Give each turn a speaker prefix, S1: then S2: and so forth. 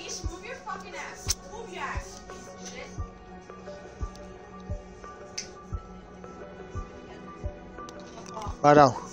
S1: Move your fucking ass. Move your ass. Shit.
S2: Right now.